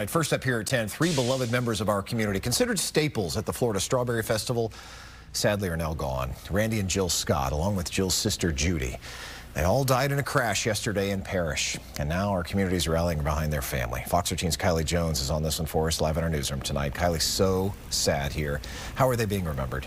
Right, first up here at 10, three beloved members of our community considered staples at the Florida Strawberry Festival sadly are now gone. Randy and Jill Scott, along with Jill's sister Judy. They all died in a crash yesterday in Parrish, and now our community is rallying behind their family. Fox 13's Kylie Jones is on this one for us live in our newsroom tonight. Kylie, so sad here. How are they being remembered?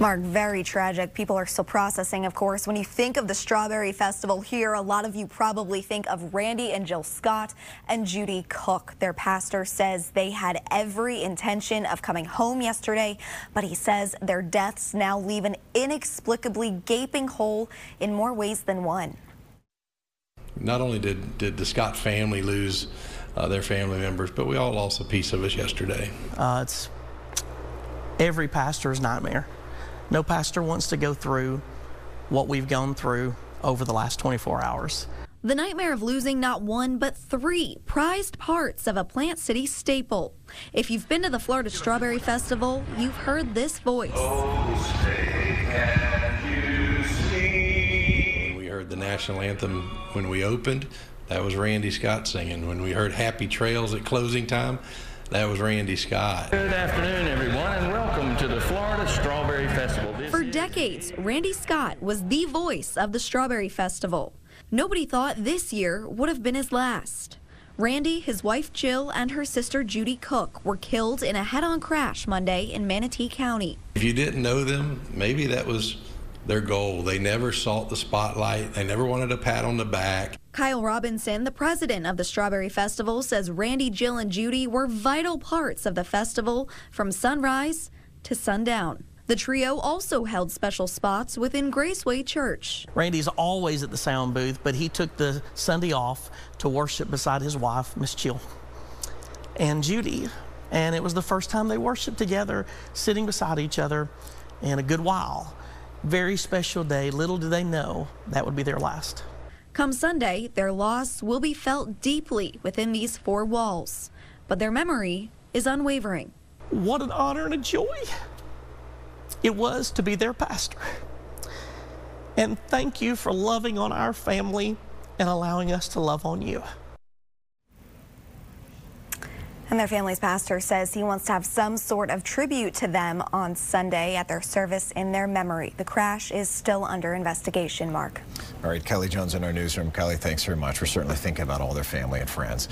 Mark, very tragic. People are still processing, of course. When you think of the Strawberry Festival here, a lot of you probably think of Randy and Jill Scott and Judy Cook. Their pastor says they had every intention of coming home yesterday, but he says their deaths now leave an inexplicably gaping hole in more ways than one. Not only did, did the Scott family lose uh, their family members, but we all lost a piece of us yesterday. Uh, it's every pastor's nightmare. No pastor wants to go through what we've gone through over the last 24 hours. The nightmare of losing not one but three prized parts of a Plant City staple. If you've been to the Florida Strawberry Festival, you've heard this voice. Oh, we heard the national anthem when we opened. That was Randy Scott singing. When we heard Happy Trails at closing time, that was Randy Scott. Good afternoon, everyone, and welcome to the Florida Strawberry Festival. This For decades, Randy Scott was the voice of the Strawberry Festival. Nobody thought this year would have been his last. Randy, his wife Jill, and her sister Judy Cook were killed in a head on crash Monday in Manatee County. If you didn't know them, maybe that was their goal. They never sought the spotlight, they never wanted a pat on the back. Kyle Robinson, the president of the Strawberry Festival, says Randy, Jill, and Judy were vital parts of the festival from sunrise to sundown. The trio also held special spots within Graceway Church. Randy's always at the sound booth, but he took the Sunday off to worship beside his wife, Miss Jill, and Judy. And it was the first time they worshiped together, sitting beside each other in a good while. Very special day. Little do they know that would be their last. Come Sunday, their loss will be felt deeply within these four walls, but their memory is unwavering. What an honor and a joy it was to be their pastor. And thank you for loving on our family and allowing us to love on you. And their family's pastor says he wants to have some sort of tribute to them on Sunday at their service in their memory. The crash is still under investigation, Mark. All right, Kelly Jones in our newsroom. Kelly, thanks very much. We're certainly thinking about all their family and friends.